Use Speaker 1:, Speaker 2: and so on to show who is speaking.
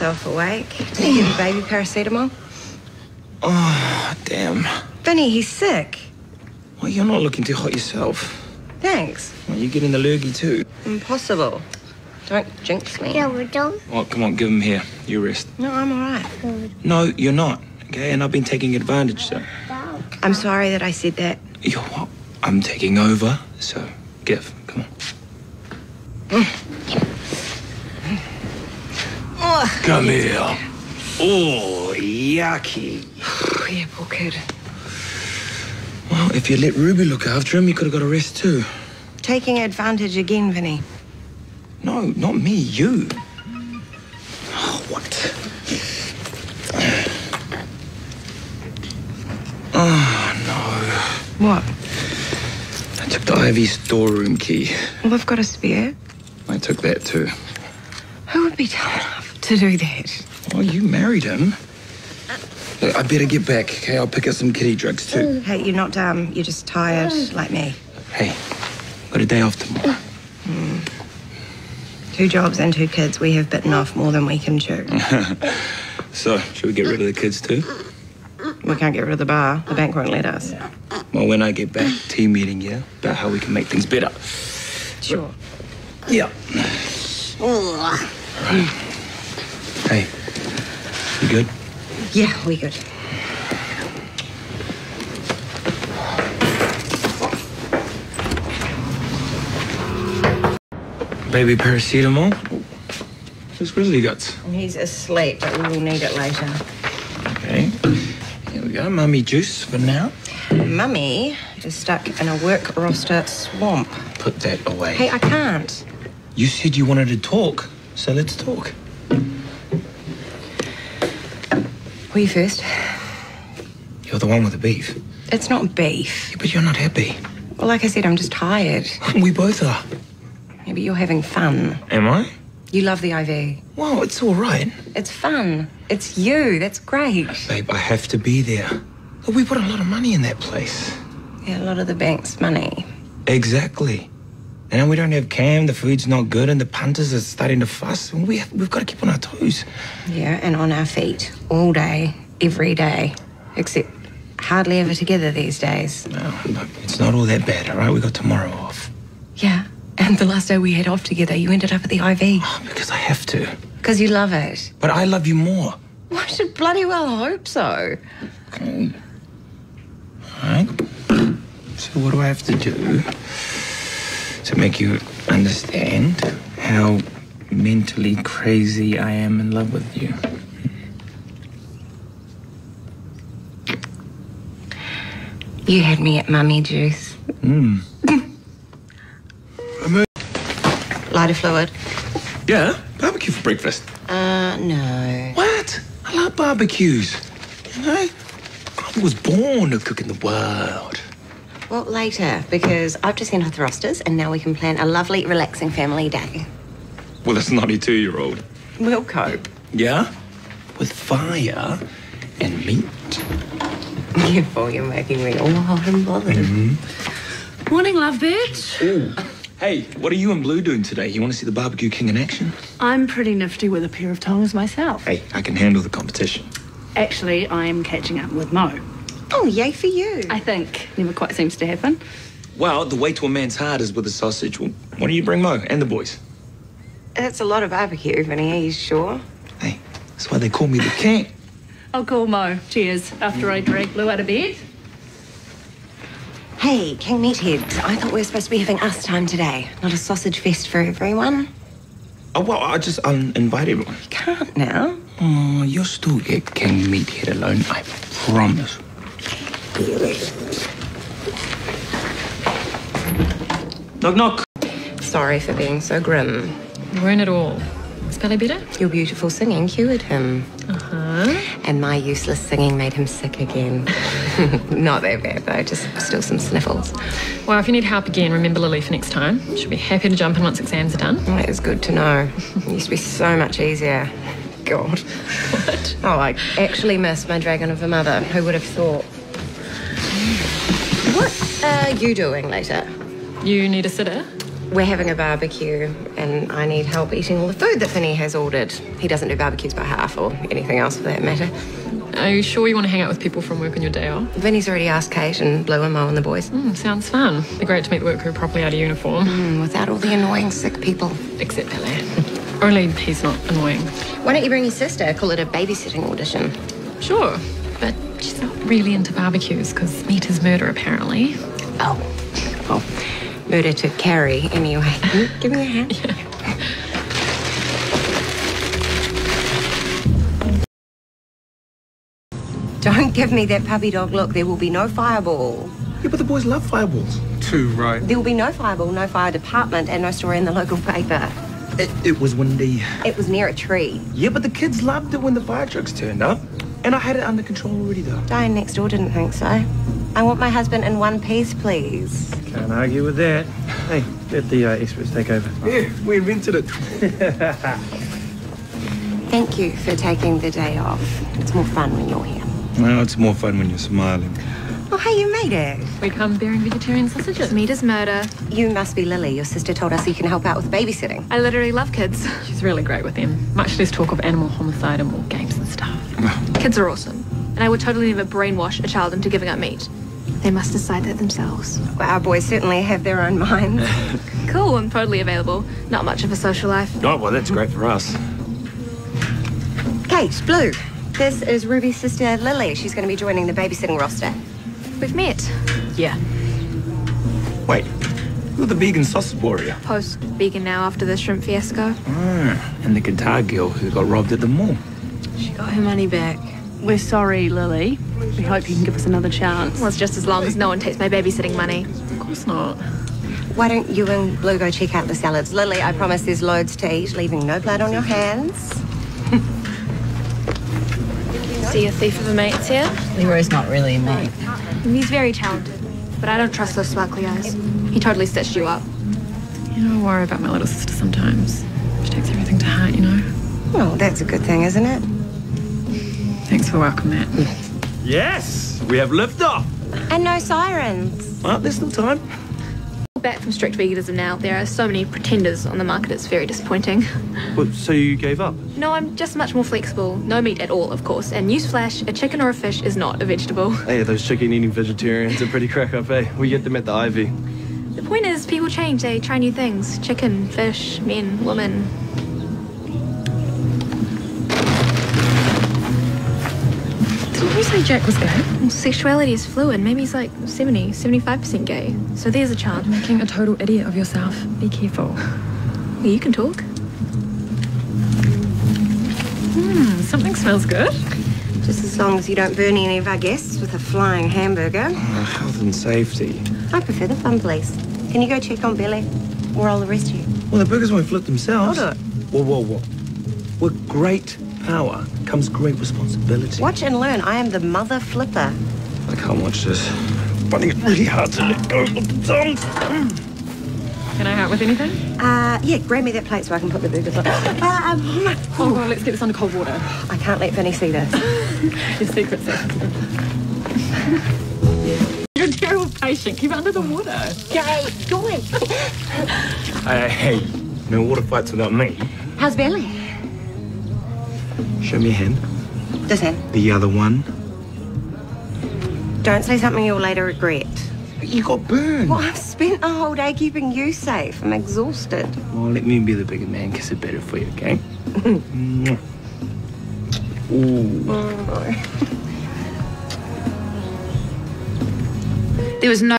Speaker 1: yourself awake. Taking baby paracetamol.
Speaker 2: Oh, damn.
Speaker 1: Vinny, he's sick.
Speaker 2: Well, you're not looking too hot yourself.
Speaker 1: Thanks.
Speaker 2: Well, you're getting the lurgy too.
Speaker 1: Impossible. Don't jinx me.
Speaker 3: Yeah, we don't.
Speaker 2: Oh, come on, give him here. You rest.
Speaker 1: No, I'm all right.
Speaker 2: No, you're not. Okay, and I've been taking advantage, so.
Speaker 1: I'm sorry that I said that.
Speaker 2: You're what? I'm taking over, so give. Come on. Mm. Come here. Oh, yucky.
Speaker 1: yeah, poor kid.
Speaker 2: Well, if you let Ruby look after him, you could have got a rest too.
Speaker 1: Taking advantage again, Vinny.
Speaker 2: No, not me, you. Oh, what? Oh, no. What? I took the IV storeroom key.
Speaker 1: Well, I've got a spare.
Speaker 2: I took that too.
Speaker 1: Who would be dumb enough to do that?
Speaker 2: Oh, you married him. Look, I better get back, okay? I'll pick up some kitty drugs too.
Speaker 1: Hey, you're not dumb. You're just tired, like me.
Speaker 2: Hey, got a day off tomorrow. Hmm.
Speaker 1: Two jobs and two kids. We have bitten off more than we can chew.
Speaker 2: So, should we get rid of the kids too?
Speaker 1: We can't get rid of the bar. The bank won't let us.
Speaker 2: Well, when I get back, team meeting, yeah? About how we can make things better.
Speaker 1: Sure.
Speaker 2: Yeah. Hey, you good?
Speaker 1: Yeah, we good.
Speaker 2: Baby paracetamol? Just grizzly guts.
Speaker 1: He's asleep, but we will need it later.
Speaker 2: Okay. Here we go. Mummy juice for now.
Speaker 1: Mummy is stuck in a work roster swamp.
Speaker 2: Put that away.
Speaker 1: Hey, I can't.
Speaker 2: You said you wanted to talk, so let's talk.
Speaker 1: Will you first?
Speaker 2: You're the one with the beef.
Speaker 1: It's not beef.
Speaker 2: Yeah, but you're not happy.
Speaker 1: Well, like I said, I'm just tired.
Speaker 2: We both are.
Speaker 1: Yeah, but you're having fun.
Speaker 2: Am I?
Speaker 1: You love the IV.
Speaker 2: Well, it's all right.
Speaker 1: It's fun. It's you. That's great.
Speaker 2: Babe, I have to be there. We put a lot of money in that place.
Speaker 1: Yeah, a lot of the bank's money.
Speaker 2: Exactly. And we don't have Cam, the food's not good, and the punters are starting to fuss. We have, we've got to keep on our toes.
Speaker 1: Yeah, and on our feet all day, every day. Except hardly ever together these days.
Speaker 2: No, but it's not all that bad, all right? We got tomorrow off.
Speaker 1: Yeah, and the last day we had off together, you ended up at the IV.
Speaker 2: Oh, because I have to.
Speaker 1: Because you love it.
Speaker 2: But I love you more.
Speaker 1: I should bloody well hope so.
Speaker 2: Okay. All right. So what do I have to do to make you understand how mentally crazy I am in love with you?
Speaker 1: You had me at mummy juice.
Speaker 2: Hmm.
Speaker 1: Lighter fluid.
Speaker 2: Yeah, barbecue for breakfast.
Speaker 1: Uh, no.
Speaker 2: What? I love barbecues. You know, I was born to cook in the world.
Speaker 1: Well, later, because I've just sent her the rosters and now we can plan a lovely, relaxing family day.
Speaker 2: Well, that's not a two-year-old.
Speaker 1: We'll cope.
Speaker 2: Yeah? With fire and meat.
Speaker 1: Careful, you're making me all hot and bothered. Mm-hmm.
Speaker 4: Morning, lovebird.
Speaker 2: Hey, what are you and Blue doing today? You want to see the barbecue king in action?
Speaker 4: I'm pretty nifty with a pair of tongs myself.
Speaker 2: Hey, I can handle the competition.
Speaker 4: Actually, I'm catching up with Mo.
Speaker 1: Oh, yay for you.
Speaker 4: I think never quite seems to happen.
Speaker 2: Well, the way to a man's heart is with a sausage. Well, why don't you bring Mo and the boys?
Speaker 1: That's a lot of barbecue, Vinny. Are you sure?
Speaker 2: Hey, that's why they call me the king.
Speaker 4: I'll call Mo. Cheers. After I drag Lou out of bed.
Speaker 1: Hey, King Meatheads. I thought we were supposed to be having us time today, not a sausage fest for everyone.
Speaker 2: Oh, well, I just um, invite everyone.
Speaker 1: Can't now.
Speaker 2: Oh, you'll still get King Meathead alone, I promise. Knock, knock.
Speaker 1: Sorry for being so grim.
Speaker 5: You weren't at all. Is Billy better?
Speaker 1: Your beautiful singing cured him.
Speaker 5: Uh huh.
Speaker 1: And my useless singing made him sick again. Not that bad, though, just still some sniffles.
Speaker 5: Well, if you need help again, remember Lily for next time. She'll be happy to jump in once exams are done.
Speaker 1: That is good to know. It used to be so much easier. God.
Speaker 5: What?
Speaker 1: Oh, I actually miss my dragon of a mother. Who would have thought? What are you doing later?
Speaker 5: You need a sitter?
Speaker 1: We're having a barbecue, and I need help eating all the food that Vinny has ordered. He doesn't do barbecues by half or anything else for that matter.
Speaker 5: Are you sure you want to hang out with people from work on your day off?
Speaker 1: Vinny's already asked Kate and Blue and Mo and the boys.
Speaker 5: Mm, sounds fun. Be great to meet the work crew properly out of uniform.
Speaker 1: Mm, without all the annoying sick people.
Speaker 5: Except Billy. Only he's not annoying.
Speaker 1: Why don't you bring your sister? Call it a babysitting audition.
Speaker 5: Sure, but she's not really into barbecues because meat is murder, apparently.
Speaker 1: Oh, well, murder to carry anyway. Give me a hand. Don't give me that puppy dog look. There will be no fireball.
Speaker 2: Yeah, but the boys love fireballs. Too right.
Speaker 1: There will be no fireball, no fire department, and no story in the local paper.
Speaker 2: It, it was windy.
Speaker 1: It was near a tree.
Speaker 2: Yeah, but the kids loved it when the fire trucks turned up. And I had it under control already, though.
Speaker 1: Diane next door didn't think so. I want my husband in one piece, please.
Speaker 3: Can't argue with that. Hey, let the uh, experts take over.
Speaker 2: Yeah, we invented it.
Speaker 1: Thank you for taking the day off. It's more fun when you're here.
Speaker 2: Well, it's more fun when you're smiling.
Speaker 1: Oh, hey, you made it.
Speaker 5: We come bearing vegetarian sausages.
Speaker 6: Meat is murder.
Speaker 1: You must be Lily. Your sister told us you can help out with babysitting.
Speaker 6: I literally love kids.
Speaker 5: She's really great with them. Much less talk of animal homicide and more games and stuff.
Speaker 6: Kids are awesome. And I would totally never brainwash a child into giving up meat. They must decide that themselves.
Speaker 1: Well, our boys certainly have their own minds.
Speaker 6: Cool, I'm totally available. Not much of a social life.
Speaker 3: Oh, well, that's great for us.
Speaker 1: Kate, Blue, this is Ruby's sister Lily. She's going to be joining the babysitting roster.
Speaker 6: We've met.
Speaker 5: Yeah.
Speaker 2: Wait, you're the vegan sausage warrior.
Speaker 6: Post vegan now after the shrimp fiasco.
Speaker 2: Ah, and the guitar girl who got robbed at the mall.
Speaker 4: She got her money back. We're sorry, Lily. We hope you can give us another chance.
Speaker 6: Well, it's just as long as no one takes my babysitting money.
Speaker 5: Of course not.
Speaker 1: Why don't you and Blue go check out the salads? Lily, I promise there's loads to eat, leaving no blood on your hands.
Speaker 6: See a thief of a mate's here?
Speaker 7: Leroy's not really a mate.
Speaker 6: He's very talented. But I don't trust those sparkly eyes. He totally stitched you up.
Speaker 5: You know, I worry about my little sister sometimes. She takes everything to heart, you know.
Speaker 1: Well, that's a good thing, isn't it?
Speaker 5: Thanks for welcoming Matt.
Speaker 3: Yes, we have liftoff.
Speaker 1: And no sirens.
Speaker 2: Well, there's still time.
Speaker 6: Back from strict veganism now. There are so many pretenders on the market, it's very disappointing.
Speaker 3: Well, so you gave up?
Speaker 6: No, I'm just much more flexible. No meat at all, of course. And newsflash, a chicken or a fish is not a vegetable.
Speaker 3: Hey, those chicken-eating vegetarians are pretty crack up, eh? We get them at the IV.
Speaker 6: The point is, people change. They try new things. Chicken, fish, men, women.
Speaker 5: You say Jack was gay?
Speaker 6: Well, sexuality is fluid. Maybe he's like 70, 75% gay. So there's a chance.
Speaker 5: You're making a total idiot of yourself. Be careful.
Speaker 6: Well, you can talk.
Speaker 5: Hmm, something smells good.
Speaker 1: Just as long as you don't burn any of our guests with a flying hamburger.
Speaker 2: Uh, health and safety.
Speaker 1: I prefer the fun place. Can you go check on Billy? Or I'll arrest you.
Speaker 2: Well, the burgers won't flip themselves.
Speaker 1: Hold it.
Speaker 2: Whoa, whoa, whoa. With great power comes great responsibility.
Speaker 1: Watch and learn. I am the mother flipper.
Speaker 2: I can't watch this. Finding it really hard to let go of the tongue.
Speaker 5: Can I help with anything?
Speaker 1: Uh, yeah, grab me that plate so I can put the burgers on. um,
Speaker 5: Oh, God, let's get this under cold water.
Speaker 1: I can't let Vinny see this.
Speaker 5: Your secret You're a terrible patient. Keep it under the water.
Speaker 1: Jay, joy.
Speaker 2: Hey, hey, no water fights without me.
Speaker 1: How's Billy?
Speaker 2: Show me your hand.
Speaker 1: This hand.
Speaker 2: The other one.
Speaker 1: Don't say something you'll later regret.
Speaker 2: You got burned.
Speaker 1: Well, I've spent a whole day keeping you safe. I'm exhausted.
Speaker 2: Well, let me be the bigger man, kiss it better for you, okay? Mwah. Ooh.
Speaker 6: There was no